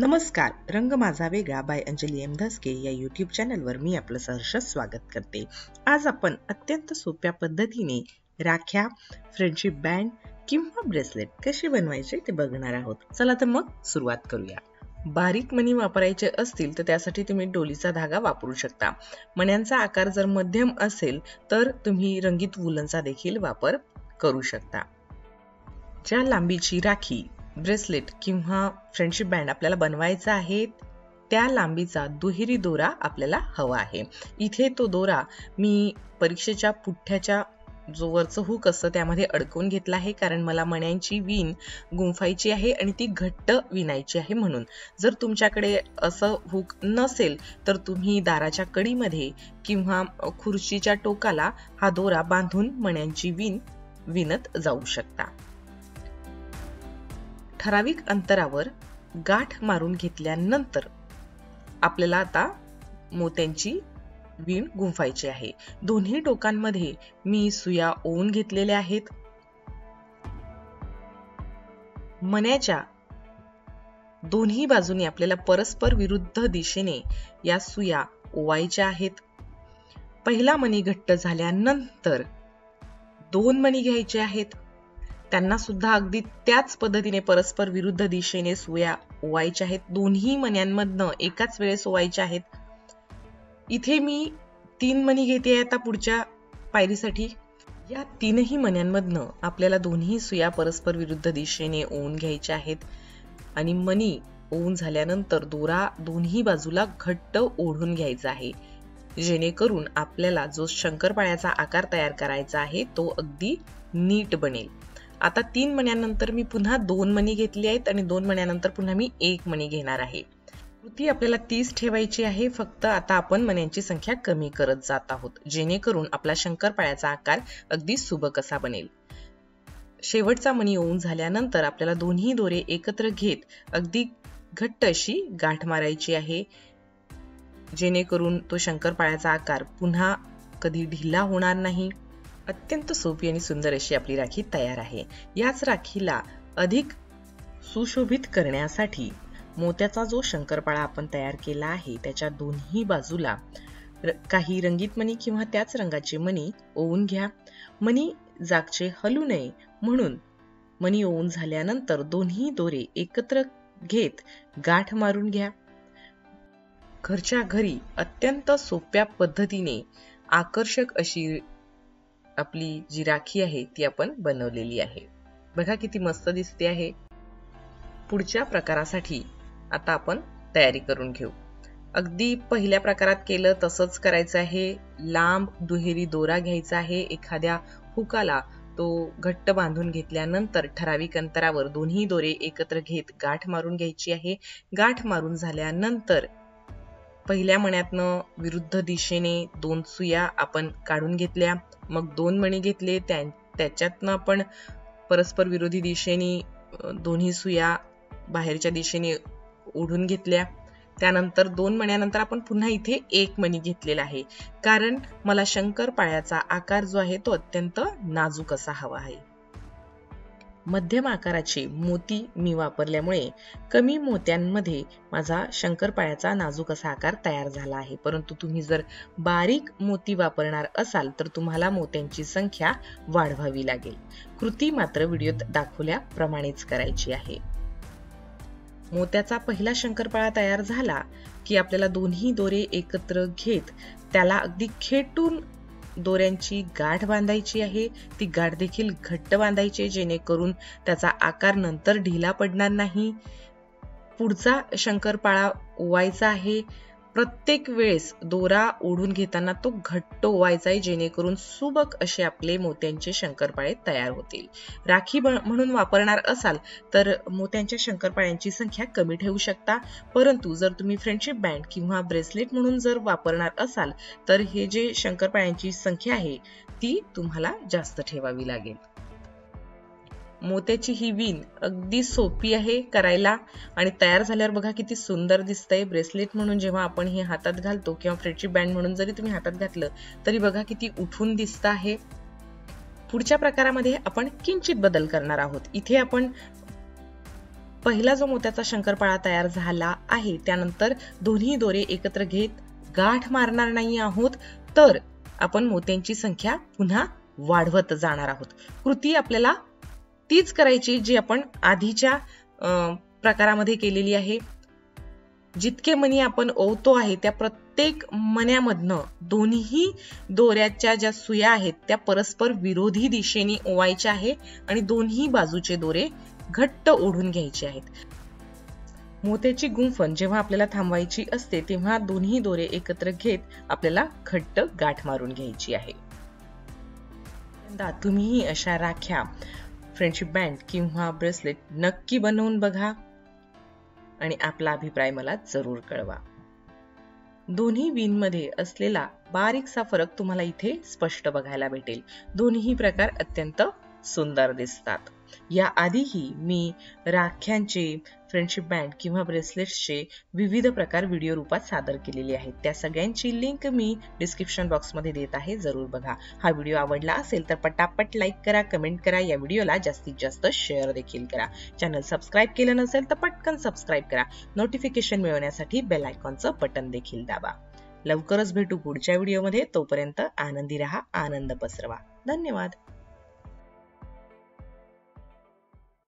नमस्कार रंग माझा वेगळा बाय अंजली एम धसके या युट्यूब चॅनलवर मी आपलं सहर्ष स्वागत करते. आज आपण अत्यंत सोप्या पद्धतीने राख्या फ्रेंडशिप बँड किंवा ब्रेसलेट कसे बनवायचे ते बघणार आहोत. चला तर मग सुरुवात करूया. बारीक मणी वापरायचे असतील तर त्यासाठी तुम्ही डोलीचा धागा वापरू शकता. मण्यांचा आकार जर मध्यम असेल तर तुम्ही रंगीत वुलनचा देखील वापर करू शकता. ज्या लांबीची राखी ब्रेसलेट किंवा फ्रेंडशिप बँड आपल्याला बनवायचा आहे त्या लांबीचा दुहेरी दोरा आपल्याला हवा आहे. इथे तो दोरा मी परीक्षेच्या पुठ्ठ्याच्या जो वरचं हुक असतं त्यामध्ये अडकवून घेतला आहे कारण मला मण्यांची विण गुंफायची आहे आणि ती घट्ट विणायची आहे म्हणून. जर तुमच्याकडे असं हुक नसेल तर तुम्ही दाराच्या कडीमध्ये किंवा खुर्चीच्या टोकाला हा दोरा बांधून मण्यांची विण विणत जाऊ शकता. ठराविक अंतरावर गाठ मारून घेतल्यानंतर आपल्याला आता मोत्यांची वीण गुंफायची आहे. दोन्ही टोकांमध्ये मी सुया ओवून घेतलेल्या आहेत. मण्याच्या दोन्ही बाजूनी आपल्याला परस्पर विरुद्ध दिशेने या सुया ओवायच्या आहेत. पहिला मणी घट्ट झाल्यानंतर दोन मणी घ्यायचे आहेत. त्यांना सुद्धा अगदी त्याच पद्धतीने परस्पर विरुद्ध दिशेने सुया ओवायच्या आहेत. दोन्ही मन्यांमधनं एकाच वेळेस ओवायच्या आहेत. इथे मी तीन मणी घेते आता पुढच्या पायरीसाठी. या तीनही मन्यांमधनं आपल्याला दोन्ही सुया परस्पर विरुद्ध दिशेने ओवून घ्यायच्या आहेत. आणि मणी ओवून झाल्यानंतर दोरा दोन्ही बाजूला घट्ट ओढून घ्यायचा आहे. जेणेकरून आपल्याला जो शंकरपाळ्याचा आकार तयार करायचा आहे तो अगदी नीट बनेल. आता तीन मण्यानंतर मी पुन्हा दोन मणी घेतली आहेत आणि दोन मण्यानंतर पुन्हा मी एक मणी घेणार आहे. कृती आपल्याला तीस ठेवायची आहे फक्त आता आपण मण्यांची संख्या कमी करत जात आहोत जेणेकरून आपला शंकरपाळ्याचा आकार अगदी सुबक असा बनेल. शेवटचा मणी येऊन झाल्यानंतर आपल्याला दोन्ही दोरे एकत्र घेत अगदी घट्ट अशी गाठ मारायची आहे जेणेकरून तो शंकरपाळ्याचा आकार पुन्हा कधी ढिला होणार नाही. अत्यंत सोपी आणि सुंदर अशी आपली राखी तयार आहे. याच राखीला अधिक सुशोभित करण्यासाठी मोत्याचा जो शंकरपाळा आपण तयार केला आहे त्याच्या दोन्ही बाजूला काही रंगीत मणी किंवा त्याच रंगाचे मणी ओवून घ्या. मणी जागचे हलू नये म्हणून मणी ओवून झाल्यानंतर दोन्ही दोरे एकत्र घेत गाठ मारून घ्या. घरच्या घरी अत्यंत सोप्या पद्धतीने आकर्षक अशी आपली जी राखी आहे ती आपण बनवलेली आहे. बघा किती मस्त दिसते आहे. पुढच्या प्रकारासाठी आता आपण तयारी करून घेऊ. अगदी पहिल्या प्रकारात केलं तसंच करायचं आहे. लांब दुहेरी दोरा घ्यायचा आहे. एखाद्या हुकाला तो घट्ट बांधून घेतल्यानंतर ठराविक अंतरावर दोन्ही दोरे एकत्र घेत गाठ मारून घ्यायची आहे. गाठ मारून झाल्यानंतर पहिल्या मण्यातनं विरुद्ध दिशेने दोन सुया आपण काढून घेतल्या. मग दोन मणी घेतले त्या त्याच्यातनं आपण परस्पर विरोधी दिशेने दोन्ही सुया बाहेरच्या दिशेने ओढून घेतल्या. त्यानंतर दोन मण्यानंतर आपण पुन्हा इथे एक मणी घेतलेला आहे. कारण मला शंकर पाळ्याचा आकार जो आहे तो अत्यंत नाजूक असा हवा आहे. मध्यम आकाराचे मोती मी वापरल्यामुळे कमी मोत्यांमध्ये माझा शंकरपाळ्याचा नाजूक असा आकार तयार झाला आहे. परंतु तुम्ही जर बारीक मोती वापरणार असाल तर तुम्हाला मोत्यांची संख्या वाढवावी लागेल. कृती मात्र व्हिडिओत दाखवल्याप्रमाणेच करायची आहे. मोत्याचा पहिला शंकरपाळा तयार झाला की आपल्याला दोन्ही दोरे एकत्र घेत त्याला अगदी खेटून दोऱ्यांची गाठ बांधायची आहे. ती गाठ देखील घट्ट बांधायची जेणेकरून त्याचा आकार नंतर ढिला पडणार नाही. पुढचा शंकरपाळा ओवायचा आहे. प्रत्येक वेळेस दोरा ओढून घेताना तो घट्ट ओवायचा आहे जेणेकरून सुबक असे आपले मोत्यांचे शंकरपाळे तयार होतील. राखी म्हणून वापरणार असाल तर मोत्यांच्या शंकरपाळ्यांची संख्या कमी ठेवू शकता. परंतु जर तुम्ही फ्रेंडशिप बँड किंवा ब्रेसलेट म्हणून जर वापरणार असाल तर हे जे शंकरपाळ्यांची संख्या आहे ती तुम्हाला जास्त ठेवावी लागेल. मोत्याची ही विण अगदी सोपी आहे करायला. आणि तयार झाल्यावर बघा किती सुंदर दिसतंय ब्रेसलेट म्हणून जेव्हा आपण हे हातात घालतो किंवा फ्रेडची बँड म्हणून जरी तुम्ही हातात घातलं तरी बघा किती उठून दिसत आहे. पुढच्या प्रकारामध्ये आपण किंचित बदल करणार आहोत. इथे आपण पहिला जो मोत्याचा शंकरपाळा तयार झाला आहे त्यानंतर दोन्ही दोरे एकत्र घेत गाठ मारणार नाही आहोत तर आपण मोत्यांची संख्या पुन्हा वाढवत जाणार आहोत. कृती आपल्याला तीच करायची जी आपण आधीच्या प्रकारामध्ये केलेली आहे. जितके मणी आपण ओवतो आहे त्या प्रत्येक मण्यामधनं दोन्ही दोऱ्याच्या ज्या सुया आहेत त्या परस्पर विरोधी दिशेने ओवायच्या आहे आणि दोन्ही बाजूचे दोरे घट्ट ओढून घ्यायचे आहेत. मोत्याची गुंफण जेव्हा आपल्याला थांबवायची असते तेव्हा दोन्ही दोरे एकत्र घेत आपल्याला घट्ट गाठ मारून घ्यायची आहे. तुम्हीही अशा राख्या फ्रेंडशिप बँड किंवा ब्रेसलेट नक्की बनवून बघा आणि आपला अभिप्राय मला जरूर कळवा. दोन्ही विनमध्ये असलेला बारीकसा फरक तुम्हाला इथे स्पष्ट बघायला भेटेल. दोन्ही प्रकार अत्यंत सुंदर दिसतात. या आधीही मी राख्यांचे फ्रेंडशिप बँड किंवा ब्रेसलेट्सचे विविध प्रकार व्हिडिओ रूपात सादर केलेले आहेत. त्या सगळ्यांची लिंक मी डिस्क्रिप्शन बॉक्समध्ये देत आहे जरूर बघा. हा व्हिडिओ आवडला असेल तर पटापट लाईक करा कमेंट करा या व्हिडिओला जास्तीत जास्त शेअर देखील करा. चॅनल सबस्क्राईब केलं नसेल तर पटकन सबस्क्राईब करा. नोटिफिकेशन मिळवण्यासाठी बेल आयकॉनचं बटन देखील दाबा. लवकरच भेटू पुढच्या व्हिडिओमध्ये तोपर्यंत आनंदी रहा आनंद पसरवा. धन्यवाद.